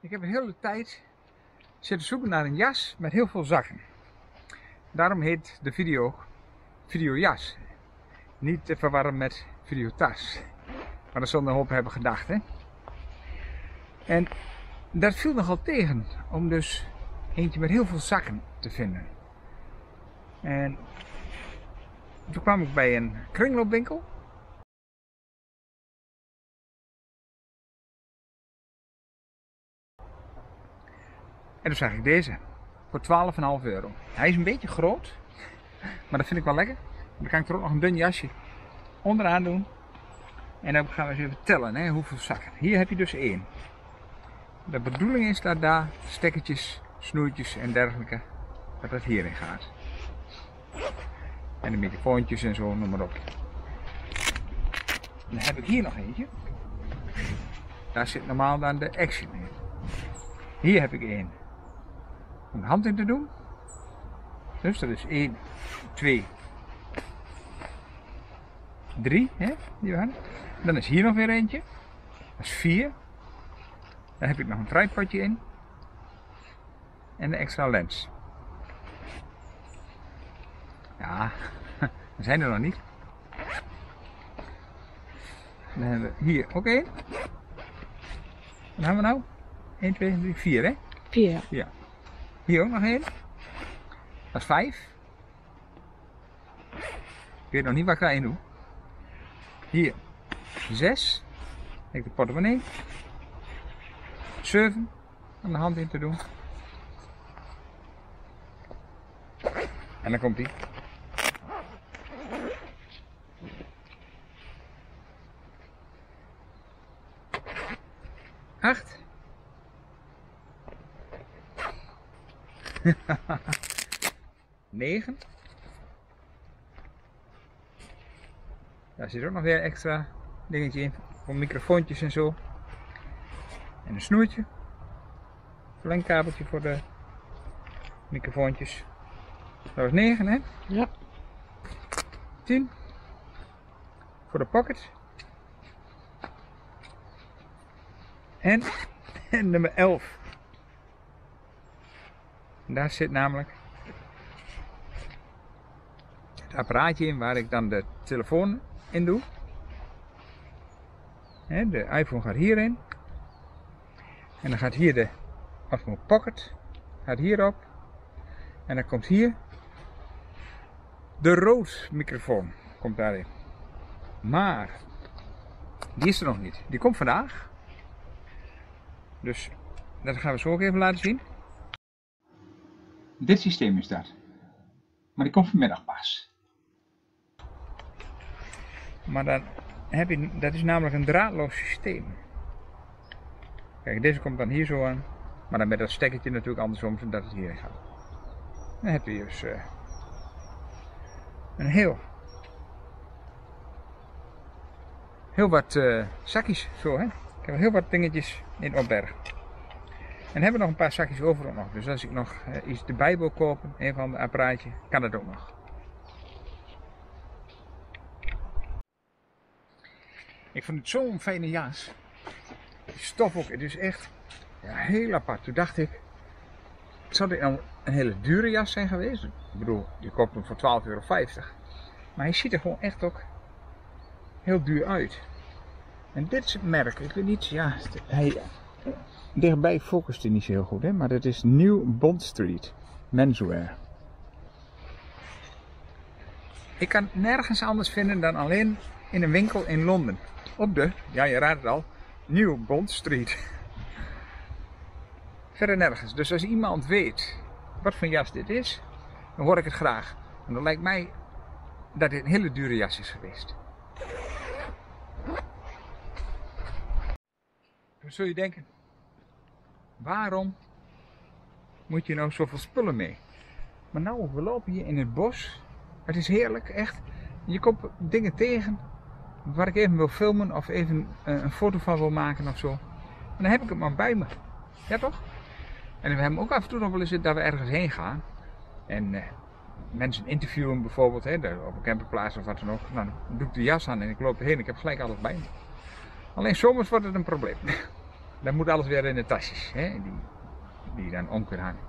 Ik heb een hele tijd zitten zoeken naar een jas met heel veel zakken. Daarom heet de video videojas. Niet te verwarren met videotas. Maar dat zullen een hoop hebben gedacht. Hè? En dat viel nogal tegen om dus eentje met heel veel zakken te vinden. En toen kwam ik bij een kringloopwinkel. En toen zag ik deze. Voor 12,5 euro. Hij is een beetje groot. Maar dat vind ik wel lekker. Dan kan ik er ook nog een dun jasje onderaan doen. En dan gaan we eens even tellen hè, hoeveel zakken. Hier heb je dus één. De bedoeling is dat daar stekkertjes, snoertjes en dergelijke, dat dat hierin gaat. En de microfoontjes en zo, noem maar op. Dan heb ik hier nog eentje. Daar zit normaal dan de action in. Hier heb ik één. Om de hand in te doen. Dus dat is 1, 2, 3, hè, die we hadden. Dan is hier nog weer eentje. Dat is 4. Daar heb ik nog een tripodje in. En de extra lens. Ja, we zijn er nog niet. Dan hebben we hier ook één. Wat hebben we nou? 1, 2, 3, 4 hè? 4. Ja. Hier ook nog één. Dat is 5. Ik weet nog niet wat ik daarin doe. Hier 6. Kijk de portemonnee. 7. Om de hand in te doen. En dan komt hij. Acht. Negen. Daar zit ook nog weer een extra dingetje in voor microfoontjes en zo. En een snoertje. Verlengkabeltje voor de microfoontjes. Dat was 9 hè? Ja. 10. Voor de pocket. En, en nummer 11. Daar zit namelijk het apparaatje in waar ik dan de telefoon in doe. De iPhone gaat hierin. En dan gaat hier de Osmo Pocket gaat hierop. En dan komt hier de rood microfoon komt daarin. Maar die is er nog niet. Die komt vandaag. Dus dat gaan we zo ook even laten zien. Dit systeem is dat. Maar die komt vanmiddag pas. Maar dan heb je, dat is namelijk een draadloos systeem. Kijk, deze komt dan hier zo aan. Maar dan met dat stekkertje natuurlijk andersom, zodat het hierin gaat. Dan heb je dus uh, een heel, heel wat uh, zakjes zo hè. Ik heb heel wat dingetjes in opberg. En hebben nog een paar zakjes over ook nog. Dus als ik nog uh, iets erbij wil kopen, een van de apparaatje, kan dat ook nog. Ik vond het zo'n fijne jas. Die stof ook, het is echt ja, heel apart. Toen dacht ik, zou dit nou een hele dure jas zijn geweest? Ik bedoel, je koopt hem voor 12,50 euro. Maar hij ziet er gewoon echt ook heel duur uit. En dit is het merk, ik weet niet, ja, hij, dichtbij focust hij niet zo heel goed, hè, maar dat is New Bond Street Menswear. Ik kan nergens anders vinden dan alleen in een winkel in Londen. Op de, ja je raadt het al, New Bond Street. Verder nergens. Dus als iemand weet wat voor jas dit is, dan hoor ik het graag. En dan lijkt mij dat dit een hele dure jas is geweest. Zul je denken, waarom moet je nou zoveel spullen mee? Maar nou, we lopen hier in het bos. Het is heerlijk, echt. Je komt dingen tegen waar ik even wil filmen of even een foto van wil maken of zo. En dan heb ik het maar bij me. Ja toch? En we hebben ook af en toe nog wel eens dat we ergens heen gaan. En uh, mensen interviewen bijvoorbeeld, hè, op een camperplaats of wat dan ook. Nou, dan doe ik de jas aan en ik loop erheen. Ik heb gelijk alles bij me. Alleen zomers wordt het een probleem. dan moet alles weer in de tasjes, hè, die, die dan om kunt hangen.